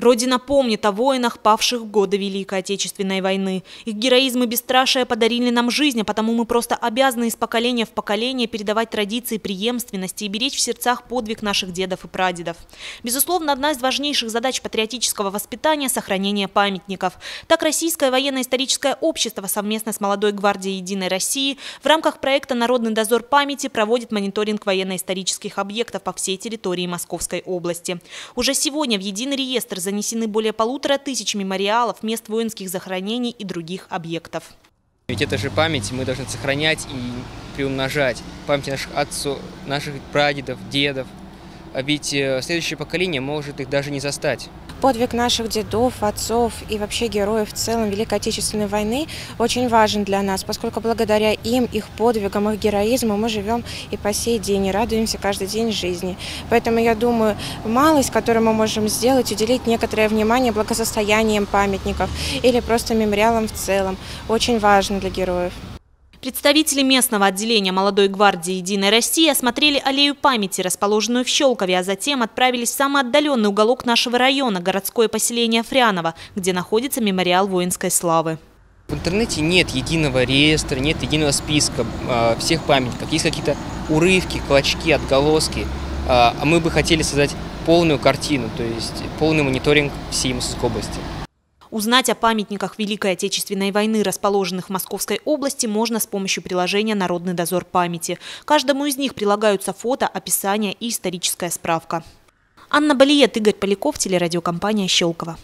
Родина помнит о воинах, павших в годы Великой Отечественной войны. Их героизм и бесстрашие подарили нам жизнь, а потому мы просто обязаны из поколения в поколение передавать традиции преемственности и беречь в сердцах подвиг наших дедов и прадедов. Безусловно, одна из важнейших задач патриотического воспитания – сохранение памятников. Так, Российское военно-историческое общество совместно с Молодой гвардией Единой России в рамках проекта «Народный дозор памяти» проводит мониторинг военно-исторических объектов по всей территории Московской области. Уже сегодня в единый реестр занесены более полутора тысяч мемориалов, мест воинских захоронений и других объектов. Ведь это же память, мы должны сохранять и приумножать память наших отцов, наших прадедов, дедов. А ведь э, следующее поколение может их даже не застать. Подвиг наших дедов, отцов и вообще героев в целом Великой Отечественной войны очень важен для нас, поскольку благодаря им, их подвигам, их героизму мы живем и по сей день, и радуемся каждый день жизни. Поэтому я думаю, малость, которую мы можем сделать, уделить некоторое внимание благосостоянием памятников или просто мемориалам в целом, очень важно для героев. Представители местного отделения молодой гвардии «Единой России» осмотрели аллею памяти, расположенную в Щелкове, а затем отправились в самый отдаленный уголок нашего района – городское поселение Фряново, где находится мемориал воинской славы. В интернете нет единого реестра, нет единого списка э, всех памятников. Есть какие-то урывки, клочки, отголоски. Э, а мы бы хотели создать полную картину, то есть полный мониторинг всей Московской области. Узнать о памятниках Великой Отечественной войны, расположенных в Московской области, можно с помощью приложения «Народный дозор памяти». Каждому из них прилагаются фото, описание и историческая справка. Анна Балиет, Игорь Поляков, телерадиокомпания «Щелково».